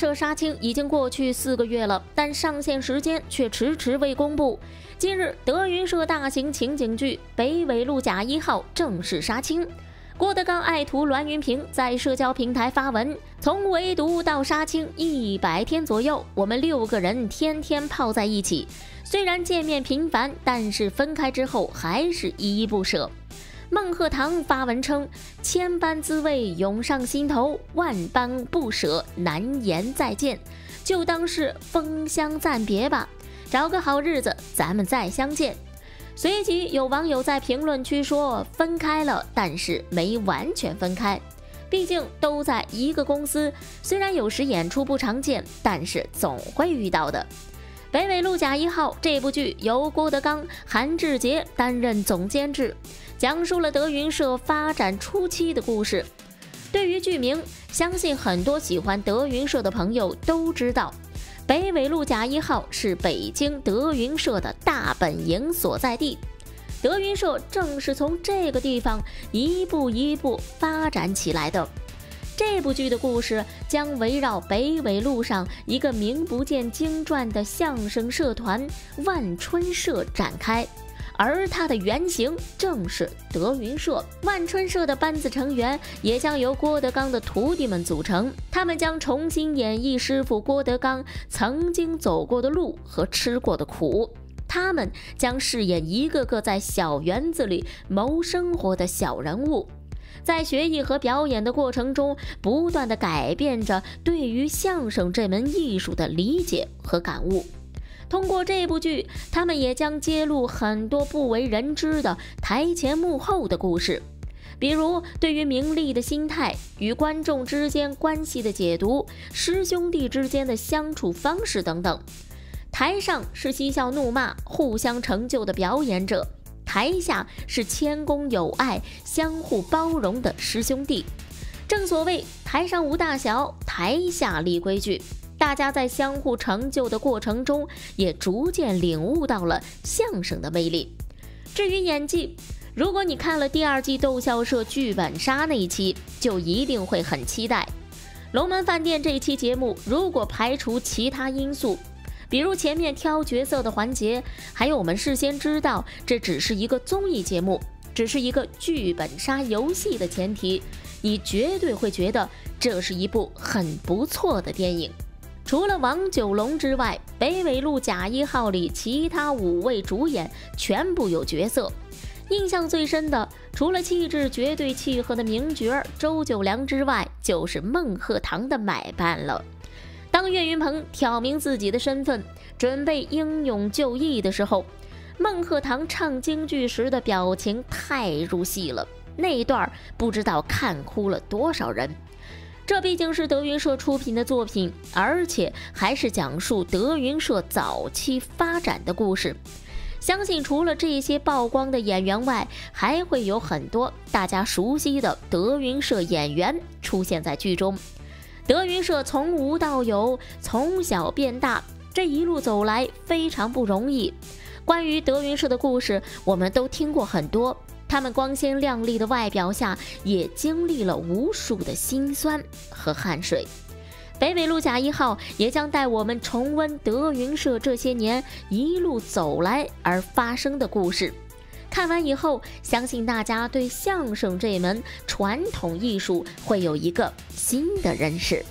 摄杀青已经过去四个月了，但上线时间却迟迟未公布。近日，德云社大型情景剧《北纬路甲一号》正式杀青。郭德纲爱徒栾云平在社交平台发文：“从围毒到杀青一百天左右，我们六个人天天泡在一起。虽然见面频繁，但是分开之后还是依依不舍。”孟鹤堂发文称：“千般滋味涌上心头，万般不舍难言再见，就当是封箱暂别吧。找个好日子，咱们再相见。”随即有网友在评论区说：“分开了，但是没完全分开，毕竟都在一个公司。虽然有时演出不常见，但是总会遇到的。”《北纬路甲一号》这部剧由郭德纲、韩志杰担任总监制，讲述了德云社发展初期的故事。对于剧名，相信很多喜欢德云社的朋友都知道。北纬路甲一号是北京德云社的大本营所在地，德云社正是从这个地方一步一步发展起来的。这部剧的故事将围绕北纬路上一个名不见经传的相声社团万春社展开。而它的原型正是德云社，万春社的班子成员也将由郭德纲的徒弟们组成，他们将重新演绎师傅郭德纲曾经走过的路和吃过的苦，他们将饰演一个个在小园子里谋生活的小人物，在学艺和表演的过程中，不断的改变着对于相声这门艺术的理解和感悟。通过这部剧，他们也将揭露很多不为人知的台前幕后的故事，比如对于名利的心态、与观众之间关系的解读、师兄弟之间的相处方式等等。台上是嬉笑怒骂、互相成就的表演者，台下是谦恭有爱、相互包容的师兄弟。正所谓台上无大小，台下立规矩。大家在相互成就的过程中，也逐渐领悟到了相声的魅力。至于演技，如果你看了第二季逗笑社剧本杀那一期，就一定会很期待《龙门饭店》这一期节目。如果排除其他因素，比如前面挑角色的环节，还有我们事先知道这只是一个综艺节目，只是一个剧本杀游戏的前提，你绝对会觉得这是一部很不错的电影。除了王九龙之外，《北纬路甲一号》里其他五位主演全部有角色。印象最深的，除了气质绝对契合的名角周九良之外，就是孟鹤堂的买办了。当岳云鹏挑明自己的身份，准备英勇就义的时候，孟鹤堂唱京剧时的表情太入戏了，那一段不知道看哭了多少人。这毕竟是德云社出品的作品，而且还是讲述德云社早期发展的故事。相信除了这些曝光的演员外，还会有很多大家熟悉的德云社演员出现在剧中。德云社从无到有，从小变大，这一路走来非常不容易。关于德云社的故事，我们都听过很多。他们光鲜亮丽的外表下，也经历了无数的辛酸和汗水。北纬路甲一号也将带我们重温德云社这些年一路走来而发生的故事。看完以后，相信大家对相声这门传统艺术会有一个新的认识。